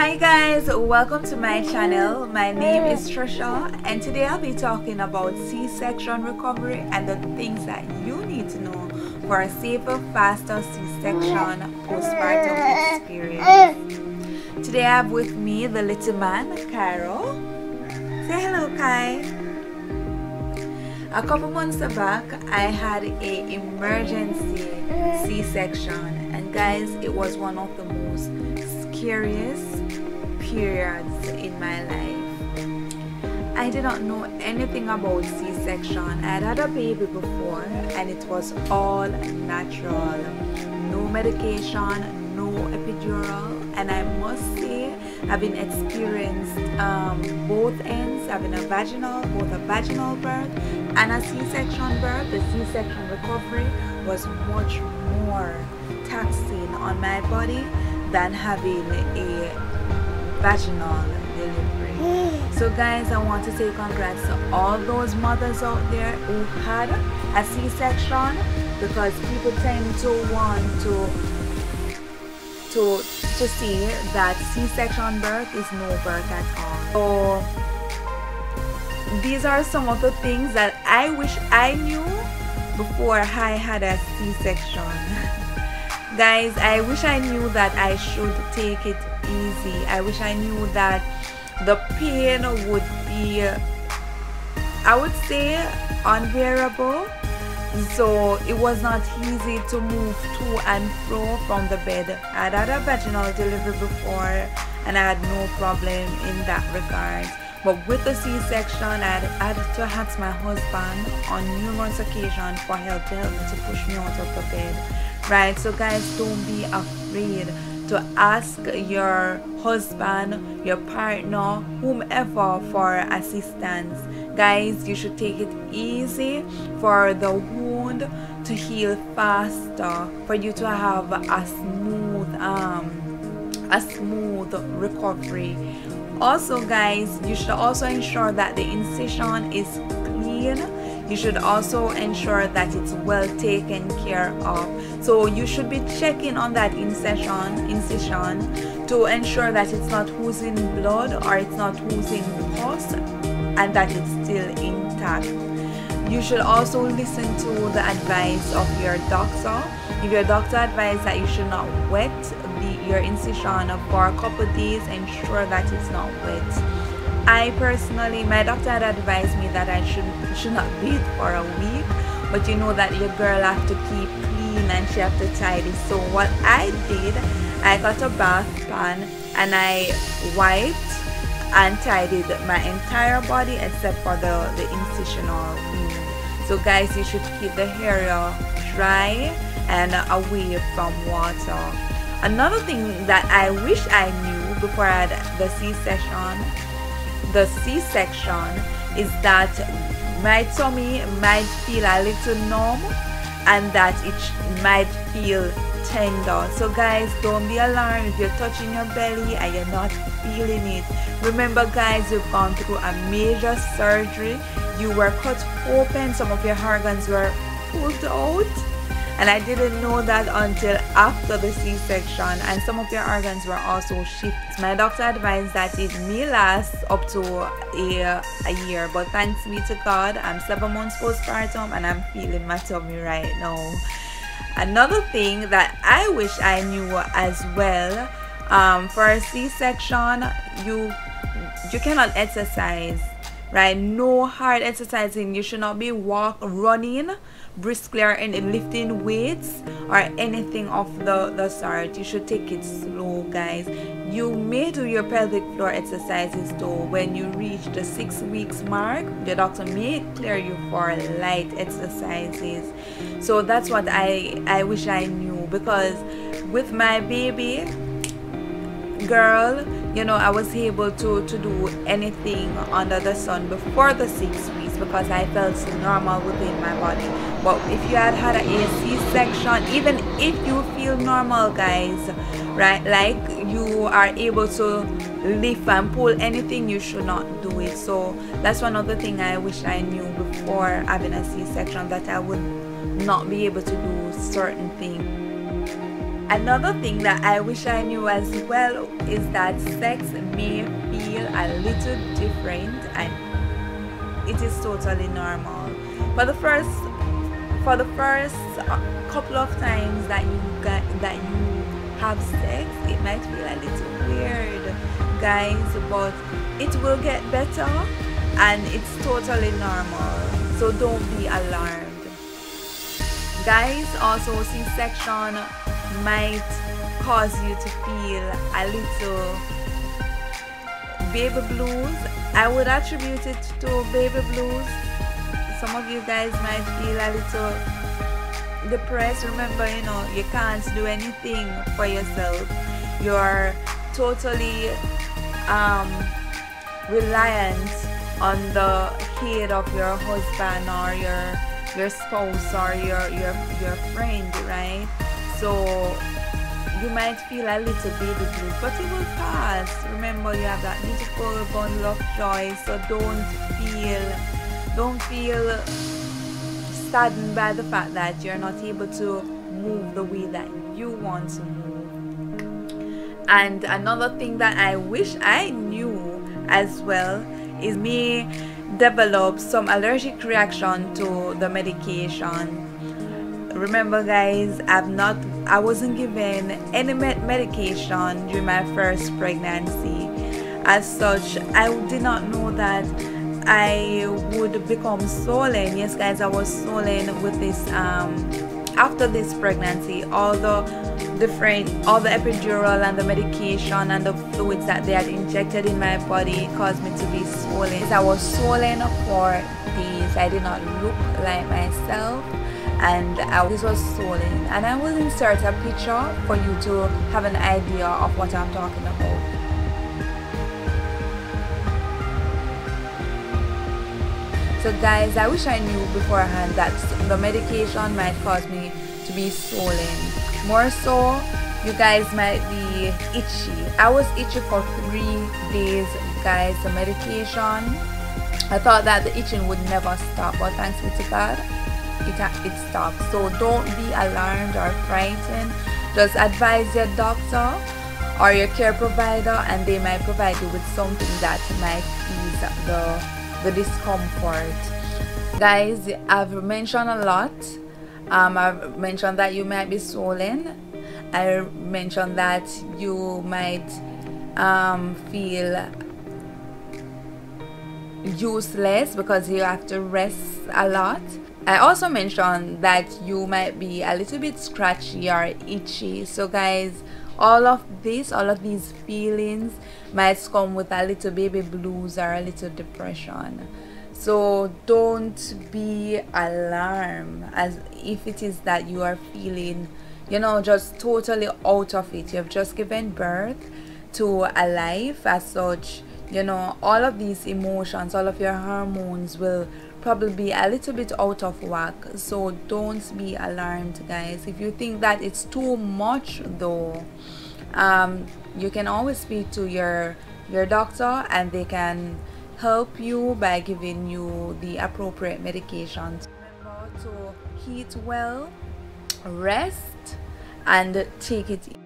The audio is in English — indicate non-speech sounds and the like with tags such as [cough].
guys welcome to my channel. My name is Trisha and today I'll be talking about c-section recovery and the things that you need to know for a safer faster c-section postpartum experience. Today I have with me the little man Cairo. Say hello Kai. A couple months back I had a emergency c-section and guys it was one of the most scariest periods in my life. I did not know anything about C-section. I had had a baby before and it was all natural. No medication, no epidural and I must say having experienced um, both ends, having a vaginal, both a vaginal birth and a C-section birth, the C-section recovery was much more taxing on my body than having a vaginal delivery. [gasps] So guys, I want to say congrats to all those mothers out there who had a C-section because people tend to want to to to see that C-section birth is no birth at all. So these are some of the things that I wish I knew before I had a C-section. [laughs] Guys, I wish I knew that I should take it easy. I wish I knew that the pain would be, I would say, unbearable. So it was not easy to move to and fro from the bed. I had had a vaginal delivery before and I had no problem in that regard. But with the C-section, I had, had to ask my husband on numerous occasions for help to help me to push me out of the bed. Right, so guys, don't be afraid to ask your husband, your partner, whomever for assistance. Guys, you should take it easy for the wound to heal faster, for you to have a smooth um a smooth recovery. Also guys, you should also ensure that the incision is clean you should also ensure that it's well taken care of. So you should be checking on that incision incision to ensure that it's not oozing blood or it's not oozing pus and that it's still intact. You should also listen to the advice of your doctor. If your doctor advises that you should not wet the, your incision for a couple days ensure that it's not wet I personally, my doctor had advised me that I should should not bathe for a week, but you know that your girl have to keep clean and she have to tidy. So what I did, I got a bath pan and I wiped and tidied my entire body except for the, the incisional wound. So guys, you should keep the area dry and away from water. Another thing that I wish I knew before I had the C-section the C-section is that my tummy might feel a little numb and that it might feel tender. So guys don't be alarmed. If you're touching your belly and you're not feeling it remember guys you've gone through a major surgery. You were cut open. Some of your organs were pulled out and I didn't know that until after the C-section and some of your organs were also shifted. My doctor advised that it may last up to a, a year but thanks be to God I'm 7 months postpartum and I'm feeling my tummy right now. Another thing that I wish I knew as well um, for a C-section you you cannot exercise right? No hard exercising. You should not be walk running briskly or any lifting weights or anything of the the sort. You should take it slow guys. You may do your pelvic floor exercises though. When you reach the six weeks mark the doctor may clear you for light exercises. So that's what i i wish i knew. Because with my baby girl you know i was able to to do anything under the sun before the six weeks because i felt normal within my body. But if you had had a c-section even if you feel normal guys right like you are able to lift and pull anything you should not do it. So that's one other thing i wish i knew before having a c-section that i would not be able to do certain things another thing that I wish I knew as well is that sex may feel a little different and it is totally normal. For the first for the first uh, couple of times that you got that you have sex it might feel a little weird guys but it will get better and it's totally normal. So don't be alarmed. Guys also c-section might cause you to feel a little baby blues. I would attribute it to baby blues. Some of you guys might feel a little depressed. Remember you know you can't do anything for yourself. You're totally um, reliant on the head of your husband or your your spouse or your your your friend right so you might feel a little baby blues but it will pass. Remember you have that beautiful bundle of joy so don't feel don't feel saddened by the fact that you're not able to move the way that you want to move. And another thing that I wish I knew as well is me develop some allergic reaction to the medication remember guys I've not I wasn't given any med medication during my first pregnancy. As such I did not know that I would become swollen. Yes guys I was swollen with this um after this pregnancy all the different all the epidural and the medication and the fluids that they had injected in my body caused me to be swollen. I was swollen for days. I did not look like myself and I, this was swollen and I will insert a picture for you to have an idea of what I'm talking about. So guys I wish I knew beforehand that the medication might cause me to be swollen more so you guys might be itchy. I was itchy for three days guys the medication. I thought that the itching would never stop but thanks be to God it, it stops. So don't be alarmed or frightened. Just advise your doctor or your care provider and they might provide you with something that might ease the, the discomfort. Guys, I've mentioned a lot. Um, I've mentioned that you might be swollen. I mentioned that you might um, feel useless because you have to rest a lot I also mentioned that you might be a little bit scratchy or itchy. So guys all of this all of these feelings might come with a little baby blues or a little depression. So don't be alarmed as if it is that you are feeling you know just totally out of it. You've just given birth to a life as such. You know all of these emotions all of your hormones will probably be a little bit out of whack so don't be alarmed guys. If you think that it's too much though um, you can always speak to your your doctor and they can help you by giving you the appropriate medications. Remember to eat well rest and take it